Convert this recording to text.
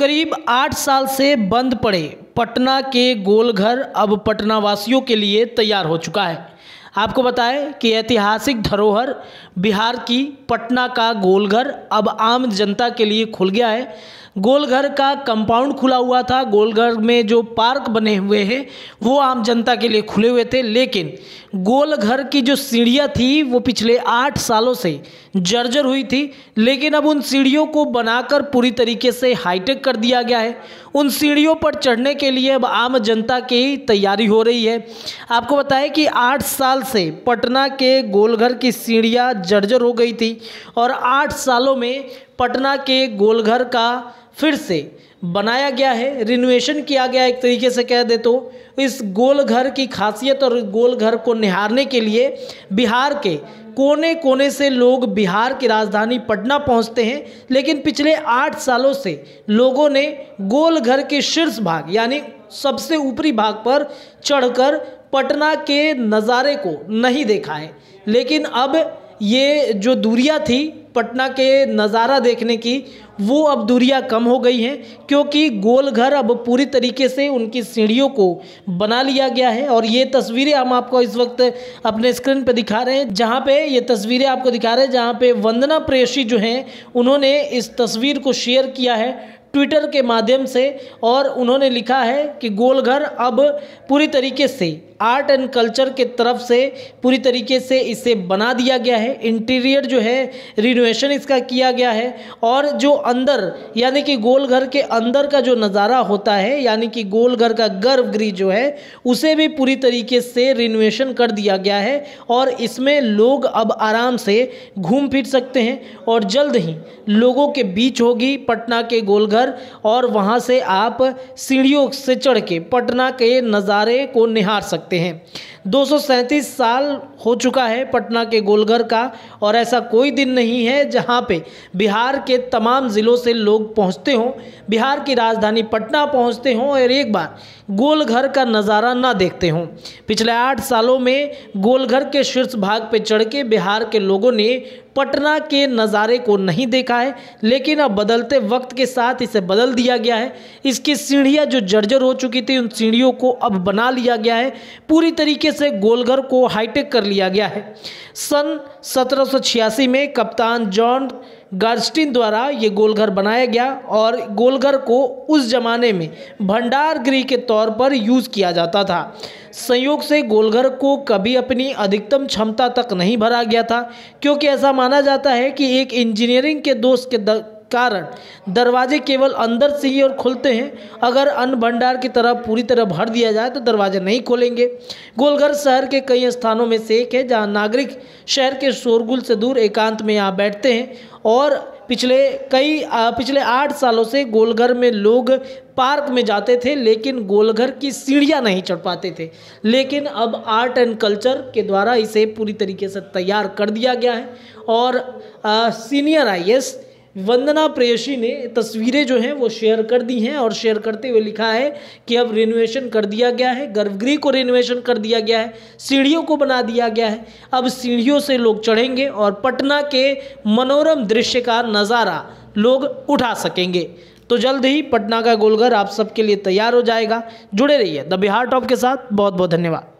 करीब आठ साल से बंद पड़े। पटना के गोलघर अब पटना वासियों के लिए तैयार हो चुका है। आपको बताएँ कि ऐतिहासिक धरोहर बिहार की पटना का गोलघर अब आम जनता के लिए खुल गया है। गोलघर का कंपाउंड खुला हुआ था। गोलघर में जो पार्क बने हुए हैं, वो आम जनता के लिए खुले हुए थे। लेकिन गोलघर की जो सीढ़ियाँ थी, वो पिछले आठ सालों से जर्जर हुई थी। लेकिन अब उन सीढ़ियों को बनाकर पूरी तरीके से हाईटेक कर दिया गया है। उन सीढ़ियों पर चढ़ने के लिए अब आम जनता की तैयारी हो रही है। आपको बताएँ कि आठ साल से पटना के गोलघर की सीढ़ियाँ जर्जर हो गई थी और आठ सालों में पटना के गोलघर का फिर से बनाया गया है रिनोवेशन किया गया एक तरीके से कह दे तो। इस गोल घर की खासियत और गोल घर को निहारने के लिए बिहार के कोने कोने से लोग बिहार की राजधानी पटना पहुँचते हैं, लेकिन पिछले आठ सालों से लोगों ने गोल घर के शीर्ष भाग, यानी सबसे ऊपरी भाग पर चढ़कर पटना के नज़ारे को नहीं देखा है। लेकिन अब ये जो दूरियाँ थी पटना के नज़ारा देखने की, वो अब दूरियाँ कम हो गई हैं, क्योंकि गोलघर अब पूरी तरीके से उनकी सीढ़ियों को बना लिया गया है। और ये तस्वीरें हम आपको इस वक्त अपने स्क्रीन पर दिखा रहे हैं, जहाँ पे ये तस्वीरें आपको दिखा रहे हैं, जहाँ पे वंदना प्रेयसी जो हैं, उन्होंने इस तस्वीर को शेयर किया है। ट्विटर के माध्यम से और उन्होंने लिखा है कि गोलघर अब पूरी तरीके से आर्ट एंड कल्चर के तरफ़ से पूरी तरीके से इसे बना दिया गया है। इंटीरियर जो है रिनोवेशन इसका किया गया है और जो अंदर, यानी कि गोलघर के अंदर का जो नज़ारा होता है, यानी कि गोलघर का गर्भगृह जो है, उसे भी पूरी तरीके से रिनोवेशन कर दिया गया है और इसमें लोग अब आराम से घूम फिर सकते हैं और जल्द ही लोगों के बीच होगी पटना के गोलघर। घर और वहाँ से आप सीढ़ियों से चढ़ के पटना के नज़ारे को निहार सकते हैं। दो सौ सैंतीस साल हो चुका है पटना के गोलघर का, और ऐसा कोई दिन नहीं है जहाँ पे बिहार के तमाम ज़िलों से लोग पहुँचते हों, बिहार की राजधानी पटना पहुँचते हों और एक बार गोलघर का नज़ारा ना देखते हों। पिछले आठ सालों में गोलघर के शीर्ष भाग पे चढ़ के बिहार के लोगों ने पटना के नज़ारे को नहीं देखा है, लेकिन अब बदलते वक्त के साथ इसे बदल दिया गया है। इसकी सीढ़ियाँ जो जर्जर हो चुकी थी, उन सीढ़ियों को अब बना लिया गया है। पूरी तरीके से गोलघर को हाईटेक कर लिया गया है। सन सत्रह सौ छियासी में कप्तान जॉन गार्स्टिन द्वारा ये गोलघर बनाया गया और गोलघर को उस ज़माने में भंडार गृह के तौर पर यूज़ किया जाता था। संयोग से गोलघर को कभी अपनी अधिकतम क्षमता तक नहीं भरा गया था, क्योंकि ऐसा माना जाता है कि एक इंजीनियरिंग के दोष के कारण। दरवाजे केवल अंदर से ही और खुलते हैं। अगर अन्न भंडार की तरह पूरी तरह भर दिया जाए तो दरवाजे नहीं खोलेंगे। गोलघर शहर के कई स्थानों में से एक है जहाँ नागरिक शहर के शोरगुल से दूर एकांत में यहाँ बैठते हैं और पिछले कई पिछले आठ सालों से गोलघर में लोग पार्क में जाते थे लेकिन गोलघर की सीढ़ियाँ नहीं चढ़ पाते थे। लेकिन अब आर्ट एंड कल्चर के द्वारा इसे पूरी तरीके से तैयार कर दिया गया है और आ, सीनियर आई वंदना प्रेयसी ने तस्वीरें जो हैं वो शेयर कर दी हैं और शेयर करते हुए लिखा है कि अब रिनोवेशन कर दिया गया है, गर्भगृह को रिनोवेशन कर दिया गया है, सीढ़ियों को बना दिया गया है। अब सीढ़ियों से लोग चढ़ेंगे और पटना के मनोरम दृश्य का नज़ारा लोग उठा सकेंगे। तो जल्द ही पटना का गोलघर आप सबके लिए तैयार हो जाएगा। जुड़े रहिए द बिहार टॉप के साथ। बहुत बहुत धन्यवाद।